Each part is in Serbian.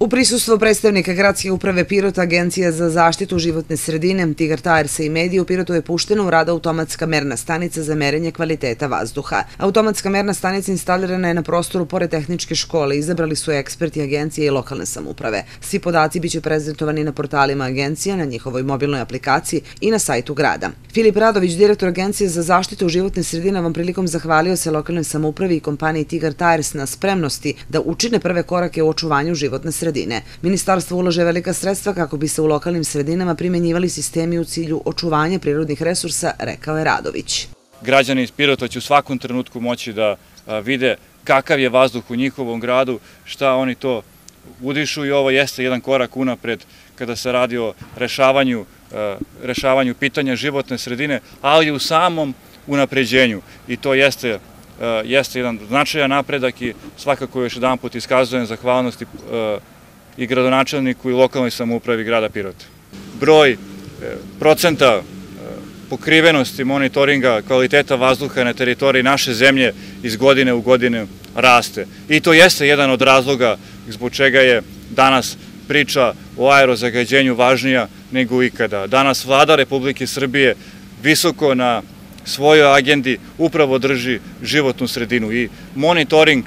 U prisustvu predstavnika Gradske uprave Pirota, Agencija za zaštitu životne sredine, Tigar Tajersa i medije u Pirotu je puštena u rada automatska merna stanica za merenje kvaliteta vazduha. Automatska merna stanica instalirana je na prostoru pored tehničke škole. Izabrali su eksperti agencije i lokalne samuprave. Svi podaci biće prezentovani na portalima agencija, na njihovoj mobilnoj aplikaciji i na sajtu grada. Filip Radović, direktor Agencije za zaštitu životne sredine, vam prilikom zahvalio se lokalnoj samupravi i kompaniji Tigar Tires na spremnosti da učine prve korake u očuvanju životne sredine sredine. Ministarstvo ulože velika sredstva kako bi se u lokalnim sredinama primenjivali sistemi u cilju očuvanja prirodnih resursa, rekao je Radović. Građani iz Pirota će u svakom trenutku moći da vide kakav je vazduh u njihovom gradu, šta oni to udišu i ovo jeste jedan korak unapred kada se radi o rešavanju, rešavanju pitanja životne sredine, ali u samom unapređenju i to jeste jeste jedan značajan napredak i svakako još jedan put iskazujem zahvalnosti i gradonačelniku i lokalnoj samoupravi grada Pirota. Broj e, procenta e, pokrivenosti monitoringa kvaliteta vazduha na teritoriji naše zemlje iz godine u godine raste. I to jeste jedan od razloga zbog čega je danas priča o aerozagađenju važnija nego ikada. Danas vlada Republike Srbije visoko na svojoj agendi upravo drži životnu sredinu i monitoring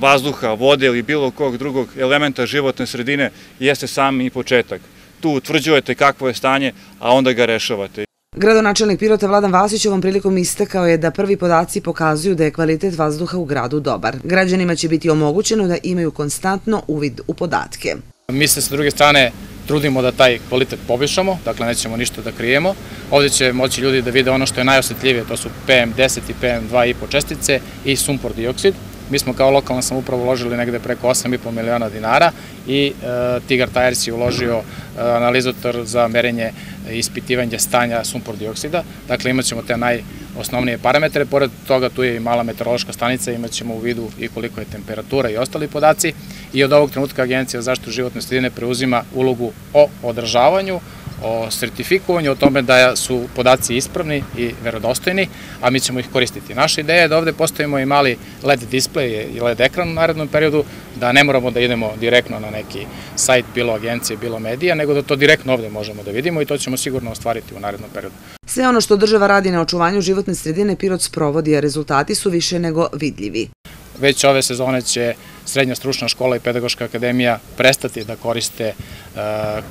vazduha, vode ili bilo kog drugog elementa životne sredine jeste sami početak. Tu utvrđujete kakvo je stanje, a onda ga rešavate. Gradonačelnik Pirota Vladan Vasić ovom prilikom istakao je da prvi podaci pokazuju da je kvalitet vazduha u gradu dobar. Građanima će biti omogućeno da imaju konstantno uvid u podatke. Mi se sa druge strane trudimo da taj kvalitet povišamo, dakle nećemo ništa da krijemo. Ovde će moći ljudi da vide ono što je najosetljivije, to su PM10 i PM2,5 čestice i sumpor dioksid. Mi smo kao lokalna samuprava uložili negde preko 8,5 miliona dinara i e, Tigar Tires je uložio e, analizator za merenje i ispitivanje stanja sumpor dioksida. Dakle, imat ćemo te najosnovnije parametre. Pored toga tu je i mala meteorološka stanica, imat ćemo u vidu i koliko je temperatura i ostali podaci. I od ovog trenutka Agencija za zaštitu životne sredine preuzima ulogu o održavanju, o sertifikovanju, o tome da su podaci ispravni i verodostojni, a mi ćemo ih koristiti. Naša ideja je da ovde postavimo i mali LED display i LED ekran u narednom periodu, da ne moramo da idemo direktno na neki sajt bilo agencije, bilo medija, nego da to direktno ovde možemo da vidimo i to ćemo sigurno ostvariti u narednom periodu. Sve ono što država radi na očuvanju životne sredine Pirot sprovodi, a rezultati su više nego vidljivi. Već ove sezone će Srednja stručna škola i Pedagoška akademija prestati da koriste e,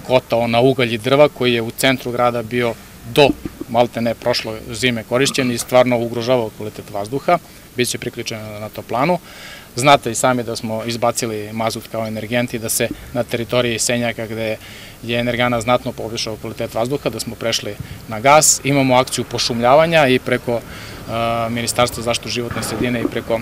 kotao na ugalj i drva koji je u centru grada bio do malte ne prošlo zime korišćen i stvarno ugrožavao kvalitet vazduha, bit će priključeno na toplanu. Znate i sami da smo izbacili mazut kao energent i da se na teritoriji Senjaka gde je energana znatno povišao kvalitet vazduha, da smo prešli na gas. Imamo akciju pošumljavanja i preko Ministarstva zaštitu životne sredine i preko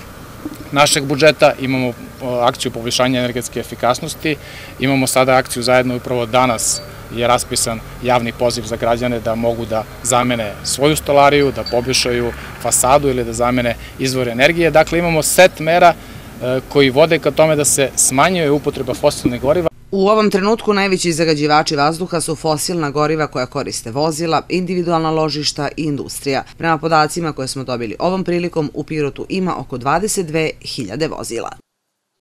našeg budžeta, imamo akciju povišanja energetske efikasnosti, imamo sada akciju zajedno upravo danas je raspisan javni poziv za građane da mogu da zamene svoju stolariju, da poboljšaju fasadu ili da zamene izvore energije. Dakle, imamo set mera e, koji vode ka tome da se smanjuje upotreba fosilnih goriva. U ovom trenutku najveći zagađivači vazduha su fosilna goriva koja koriste vozila, individualna ložišta i industrija. Prema podacima koje smo dobili ovom prilikom, u Pirotu ima oko 22.000 vozila.